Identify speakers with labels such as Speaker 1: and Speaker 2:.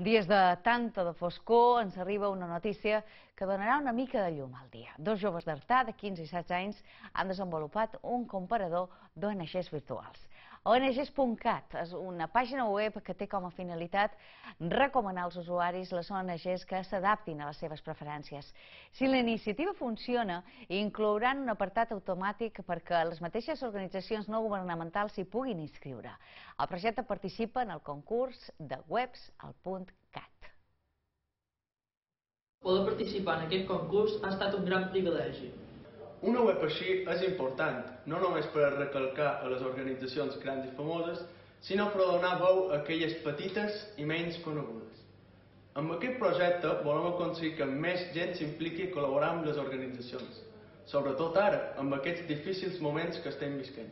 Speaker 1: En dies de tanta de foscor ens arriba una notícia que donarà una mica de llum al dia. Dos joves d'Artà de 15 i 16 anys han desenvolupat un comparador d'ONGs virtuals. ONGs.cat és una pàgina web que té com a finalitat recomanar als usuaris les ONGs que s'adaptin a les seves preferències. Si la iniciativa funciona, inclouran un apartat automàtic perquè les mateixes organitzacions no governamentals s'hi puguin inscriure. El projecte participa en el concurs de webs al punt cat.
Speaker 2: Poder participar en aquest concurs ha estat un gran privilegi.
Speaker 3: Una web així és important, no només per recalcar a les organitzacions grans i famoses, sinó per donar veu a aquelles petites i menys conegudes. Amb aquest projecte volem aconseguir que més gent s'impliqui a col·laborar amb les organitzacions, sobretot ara, amb aquests difícils moments que estem visquent.